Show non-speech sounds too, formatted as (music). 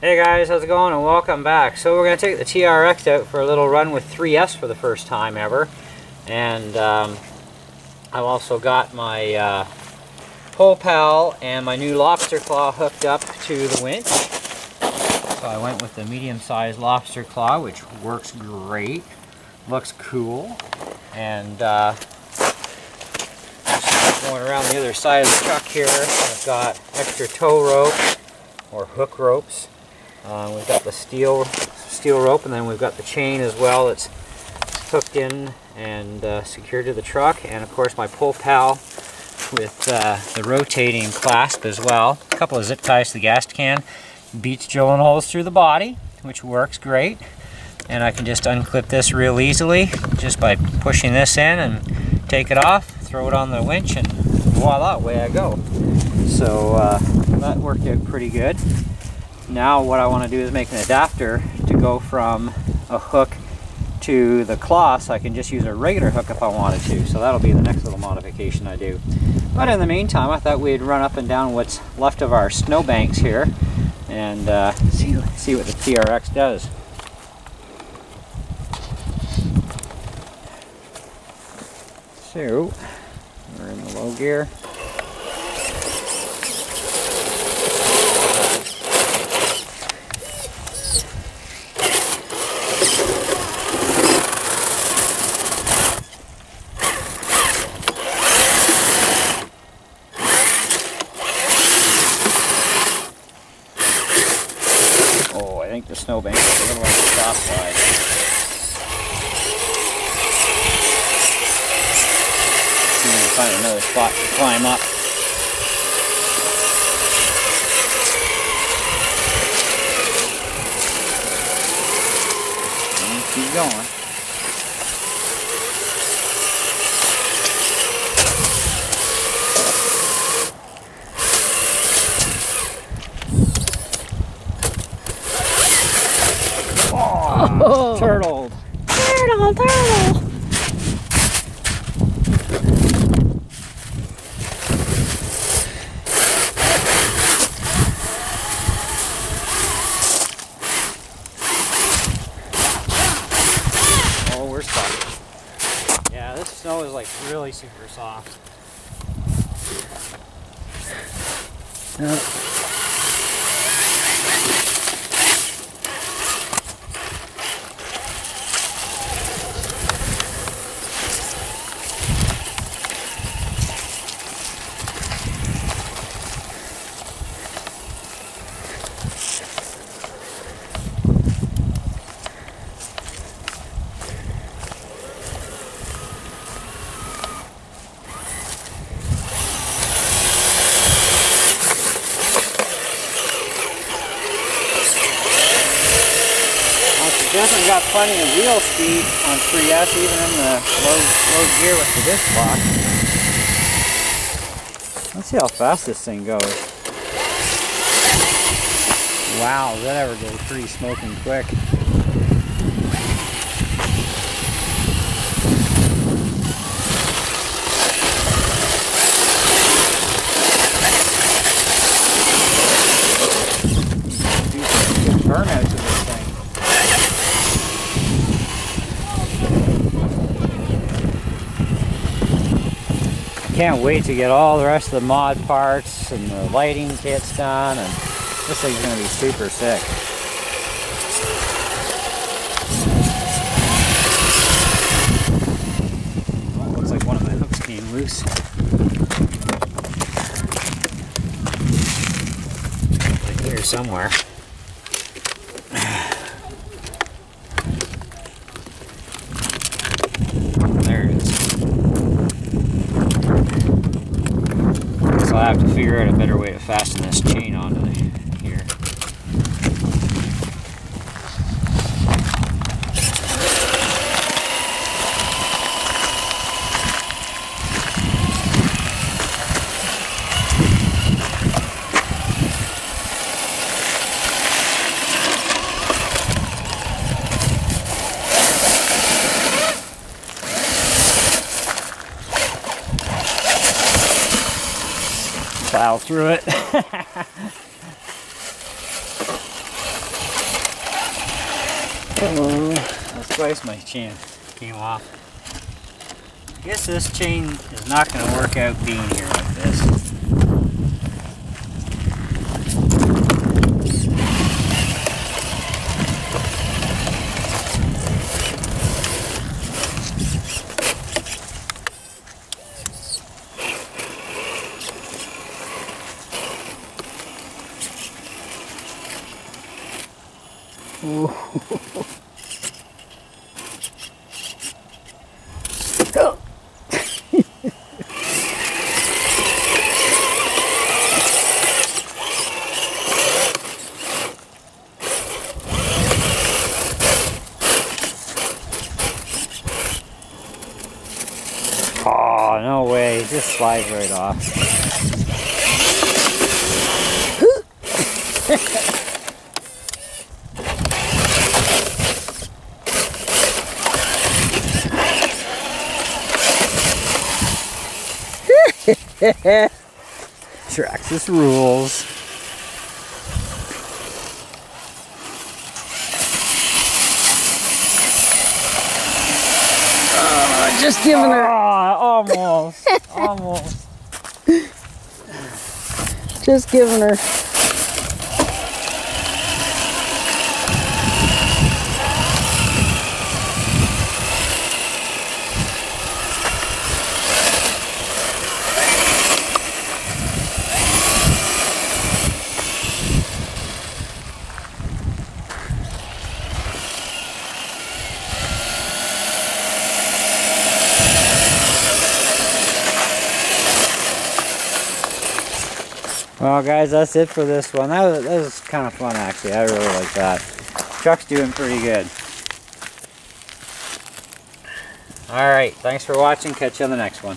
Hey guys, how's it going and welcome back. So we're going to take the TRX out for a little run with 3S for the first time ever. And um, I've also got my uh, pull pal and my new lobster claw hooked up to the winch. So I went with the medium-sized lobster claw, which works great. Looks cool. And uh, going around the other side of the truck here, I've got extra tow rope or hook ropes. Uh, we've got the steel steel rope and then we've got the chain as well that's hooked in and uh, secured to the truck and of course my pull pal with uh, the rotating clasp as well. A couple of zip ties to the gas can. Beats drilling holes through the body which works great and I can just unclip this real easily just by pushing this in and take it off, throw it on the winch and voila, away I go. So uh, that worked out pretty good. Now what I want to do is make an adapter to go from a hook to the claw so I can just use a regular hook if I wanted to. So that'll be the next little modification I do. But in the meantime, I thought we'd run up and down what's left of our snowbanks here and uh, see, see what the TRX does. So, we're in the low gear. Oh, I think the snowbank is a little side. See if we can find another spot to climb up. And keep going. Oh, turtled. Turtle, turtle. Oh, we're stuck. Yeah, this snow is like really super soft. Well, got plenty of wheel speed on 3S, even in the low, low gear with the diff lock. Let's see how fast this thing goes. Wow, that ever goes pretty smoking quick. Do some good burnouts of this thing. I can't wait to get all the rest of the mod parts and the lighting kits done and this thing's gonna be super sick. Well, looks like one of my hooks came loose. Like here somewhere. There it is. So I'll have to figure out a better way to fasten this chain onto the, myself through it. (laughs) That's twice my chain came off. I guess this chain is not going to work out being here like this. Oh, no way. It just slides right off. (laughs) (laughs) Traxxas rules. Oh, just giving her, Oh, almost. almost. (laughs) just giving her. Well, guys, that's it for this one. That was, that was kind of fun, actually. I really like that. Truck's doing pretty good. All right, thanks for watching. Catch you on the next one.